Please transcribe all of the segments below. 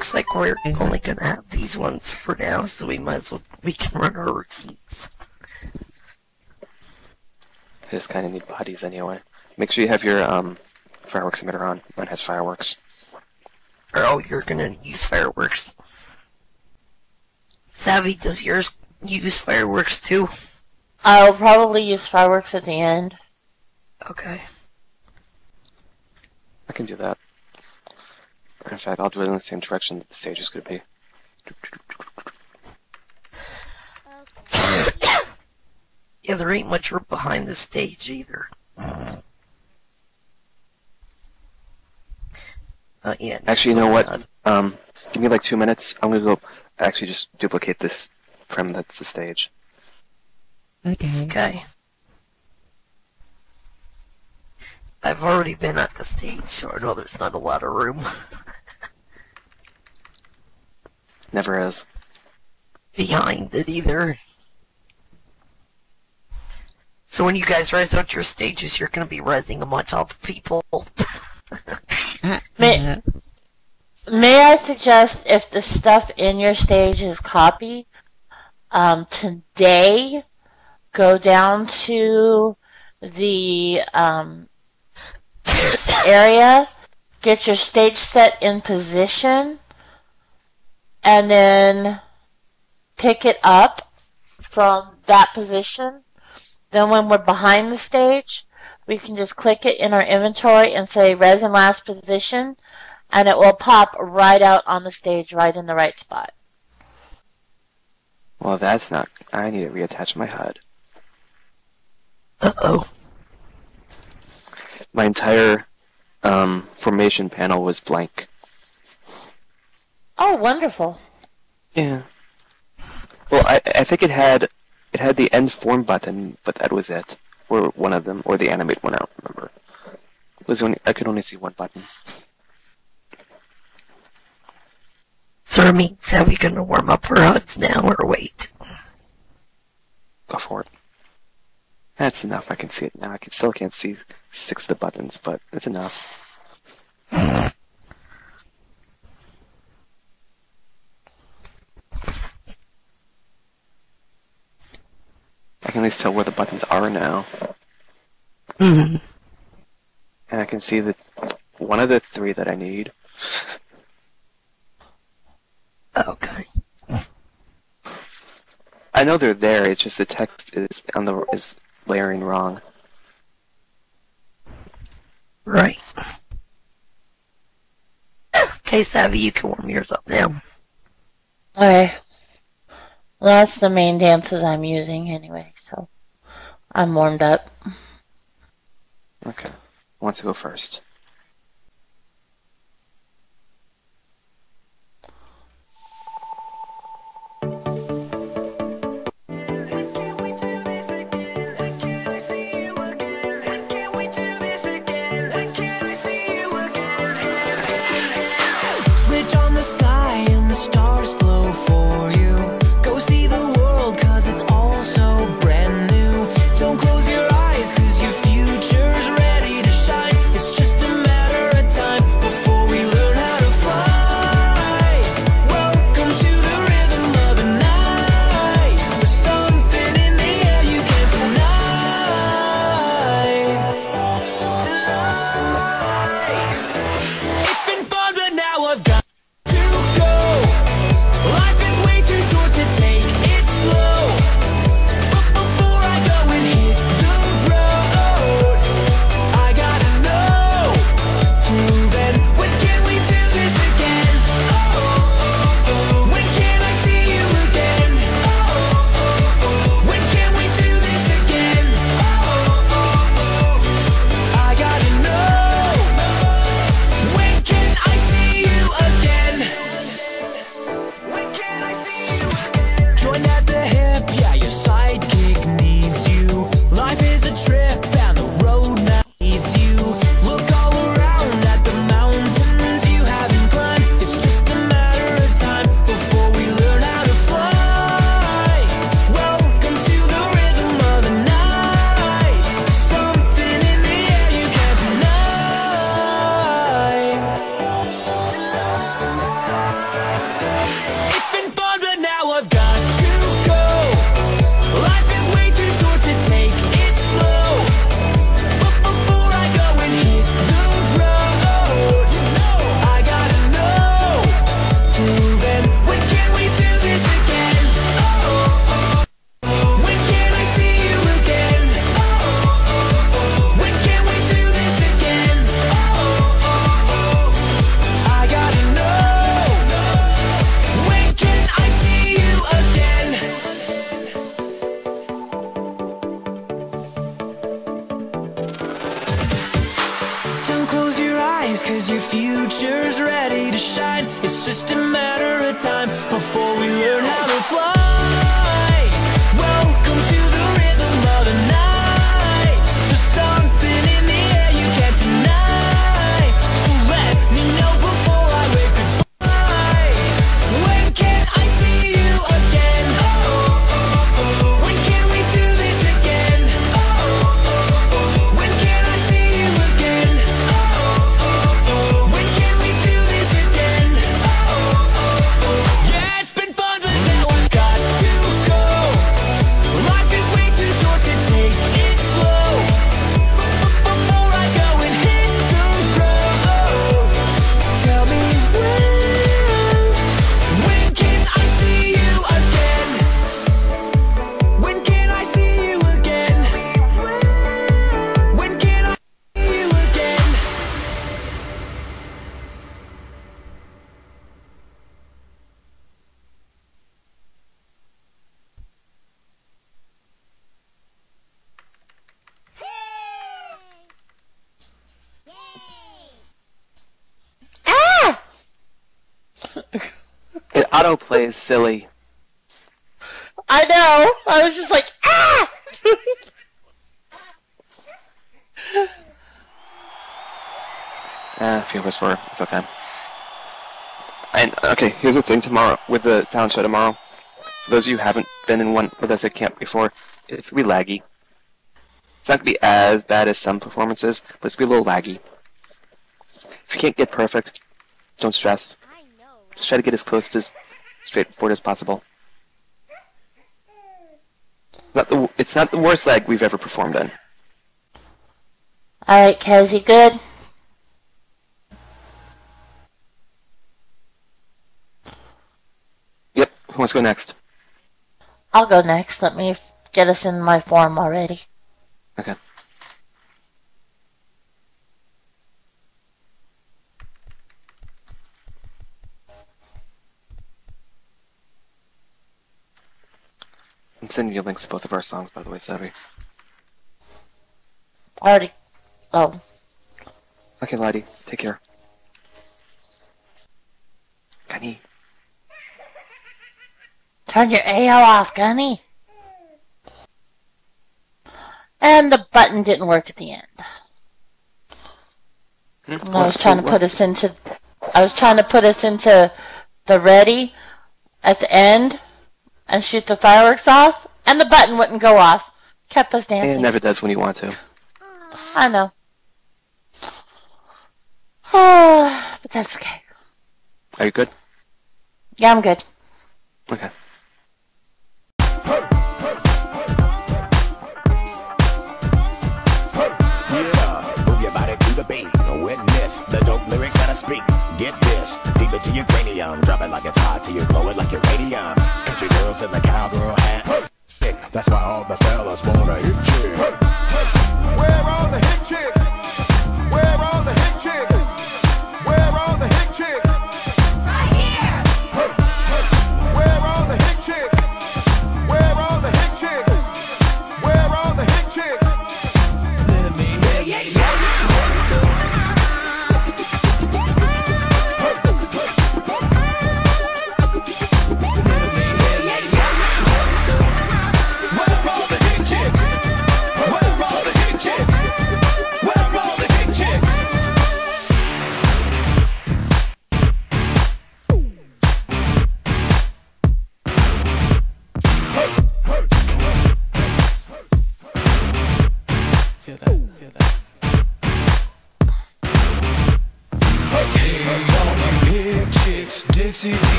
looks like we're only gonna have these ones for now, so we might as well we can run our routines. I just kind of need bodies anyway. Make sure you have your um, fireworks emitter on. Mine has fireworks. Oh, you're gonna use fireworks. Savvy, does yours use fireworks too? I'll probably use fireworks at the end. Okay. I can do that. In fact, I'll do it in the same direction that the stage is going to be. Yeah, there ain't much room behind the stage either. Uh, yeah. Actually, you know what? Um, give me like two minutes. I'm going to go actually just duplicate this prim that's the stage. Okay. Okay. I've already been at the stage, so I know there's not a lot of room. Never is. behind it either. So when you guys rise out your stages, you're gonna be rising them on top of people. May, may I suggest if the stuff in your stage is copy, um, today go down to the um, area, get your stage set in position, and then pick it up from that position. Then when we're behind the stage, we can just click it in our inventory and say resin last position, and it will pop right out on the stage right in the right spot. Well, that's not. I need to reattach my HUD. Uh oh. My entire um, formation panel was blank. Oh, wonderful. Yeah. Well, I, I think it had it had the end form button, but that was it, or one of them, or the animate one. I don't remember. It was only I could only see one button. So I mean, are we gonna warm up our HUDs now or wait? Go for it. That's enough. I can see it now. I can, still can't see six of the buttons, but it's enough. I can at least tell where the buttons are now. hmm And I can see the one of the three that I need. Okay. I know they're there. It's just the text is on the is layering wrong. Right. Okay, Savvy, you can warm yours up now. Okay. Well, that's the main dances I'm using anyway, so I'm warmed up. Okay. Who wants to go first? Stars glow for you. Time before we learn how to fly. It auto plays silly. I know. I was just like, ah! Eh, a few of us were. It's okay. And okay, here's the thing tomorrow with the talent show tomorrow. For those of you who haven't been in one with us at camp before, it's gonna be laggy. It's not gonna be as bad as some performances, but it's gonna be a little laggy. If you can't get perfect, don't stress. Just try to get as close to as straightforward as possible. Not the, it's not the worst leg we've ever performed in. Alright, Kaz, you good? Yep. Who wants to go next? I'll go next. Let me get us in my form already. Okay. Sending you links to both of our songs, by the way, Savvy. Already. Oh. Okay, Lottie, take care. Kenny. Turn your AO off, Gunny. And the button didn't work at the end. Hmm? And I was trying to put us into. I was trying to put us into the ready at the end and shoot the fireworks off, and the button wouldn't go off. Kept us It never does when you want to. I know. but that's okay. Are you good? Yeah, I'm good. Okay. Yeah, move your body to the beat. Witness the dope lyrics that I speak. Get this deep into your cranium. Drop it like it's hot till you blow it like uranium. In the cowgirl hats. That's why all the fellas wanna hit you.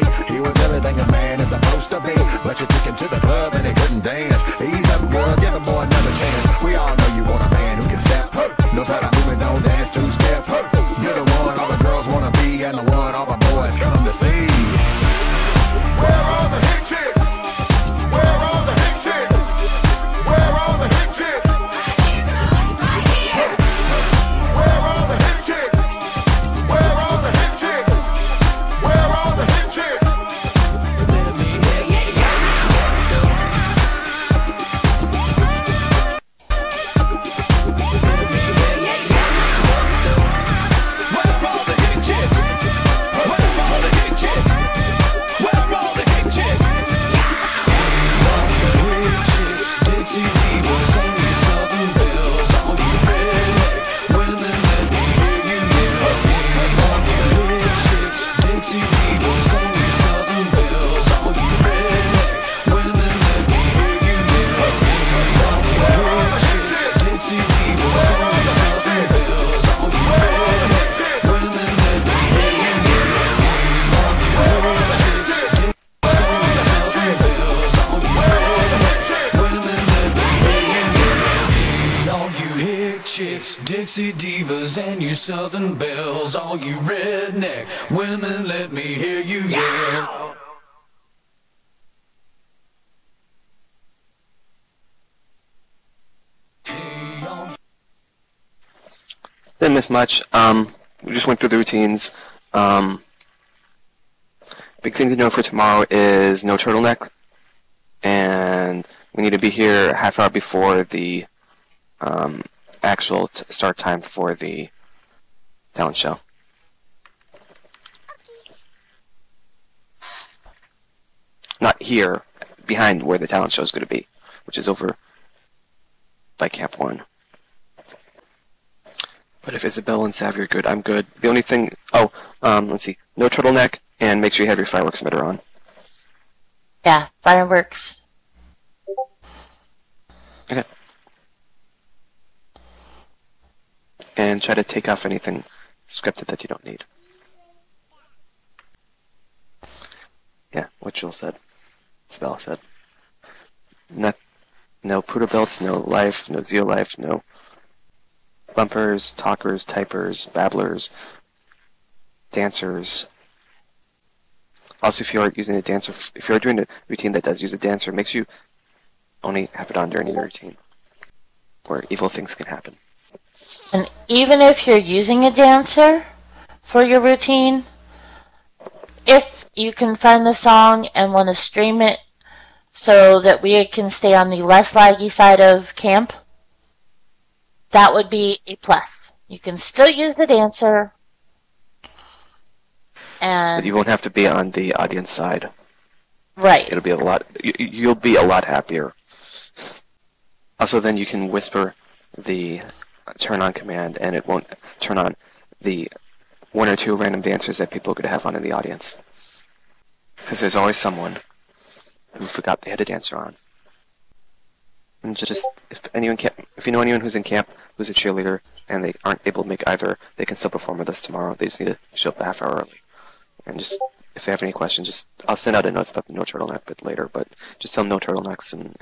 Grocery. He was everything a man is supposed to be. But you took him to the club and he couldn't dance. Ease up, girl, give a boy another chance. We all know you want a man who can step. Knows how to move and don't dance two step. You're the one all the girls wanna be and the one all the boys come to see. Divas, and you southern belles, all you redneck women, let me hear you yell. Didn't miss much. Um, we just went through the routines. Um, big thing to know for tomorrow is no turtleneck, and we need to be here a half hour before the um, actual t- start time for the talent show. Not here, behind where the talent show is going to be, which is over by Camp One. But if Isabel and Savvy are good, I'm good. The only thing, oh, um, let's see, no turtleneck, and make sure you have your fireworks emitter on. Yeah, fireworks. Okay. And try to take off anything scripted that you don't need. Yeah, what Jill said. Isabel said. Not, no Prudo belts, no life, no Zeo life, no bumpers, talkers, typers, babblers, dancers. Also, if you are using a dancer, if you're doing a routine that does use a dancer, make sure you only have it on during your routine, where evil things can happen. And even if you're using a dancer for your routine, if you can find the song and want to stream it so that we can stay on the less laggy side of camp, that would be a plus. You can still use the dancer. But And you won't have to be on the audience side. right, It'll be a lot. You'll be a lot happier. Also, then you can whisper the turn on command, and it won't turn on the one or two random dancers that people could have on in the audience. Because there's always someone who forgot they had a dancer on. And just if anyone can if you know anyone who's in camp who's a cheerleader and they aren't able to make either, they can still perform with us tomorrow. They just need to show up a half hour early. And just if they have any questions, just I'll send out a note about the no turtleneck bit later, but just tell them no turtlenecks and.